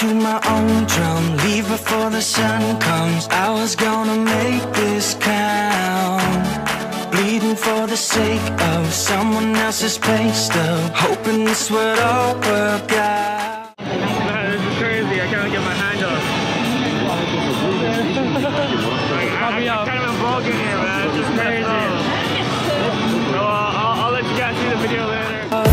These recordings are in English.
to my own drum, leave before the sun comes. I was gonna make this count. Bleeding for the sake of someone else's pay stub, hoping this would all work out. Man, this is crazy. I can't get my hand up. like, I, I'm kind of broken here, man. It's just crazy. So, I'll, I'll let you guys see the video later.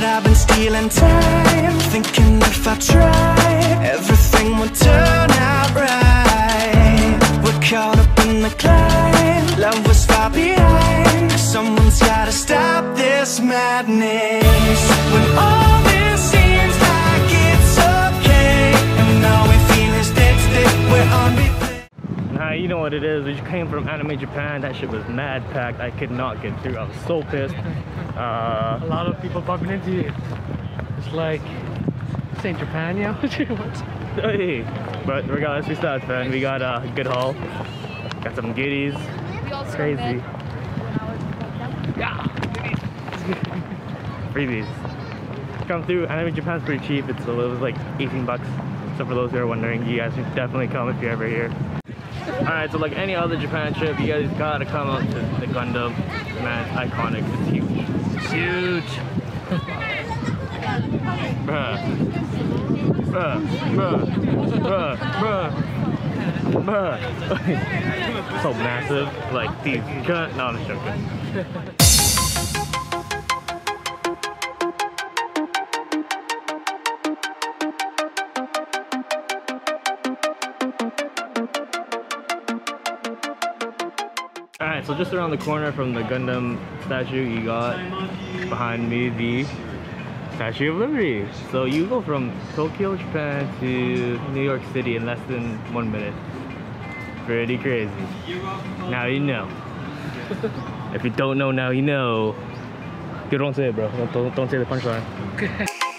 But I've been stealing time, thinking if I tried, everything would turn out right. We're caught up in the climb, love was far behind. Someone's gotta stop this madness. When all what it is. We just came from Anime Japan. That shit was mad packed. I could not get through. I was so pissed. Uh, a lot of people bumping into you. It's like, this ain't Japan, yo. What? hey, but regardless, we had fun. We got a good haul. Got some goodies. Crazy. Yeah, freebies. Come through. Anime Japan's pretty cheap. It's it was like 18 bucks. So for those who are wondering, you guys should definitely come if you're ever here. Alright, so like any other Japan trip, you guys gotta come out to the Gundam. Man, it's iconic. It's huge. It's huge. bruh. Bruh. Bruh. Bruh. Bruh. Bruh. so massive. Like these no I'm joking. Alright, so just around the corner from the Gundam statue, you got behind me the Statue of Liberty. So you go from Tokyo, Japan to New York City in less than one minute. Pretty crazy. Now you know. if you don't know now, you know. You don't say it, bro. Don't, don't, don't say the punchline.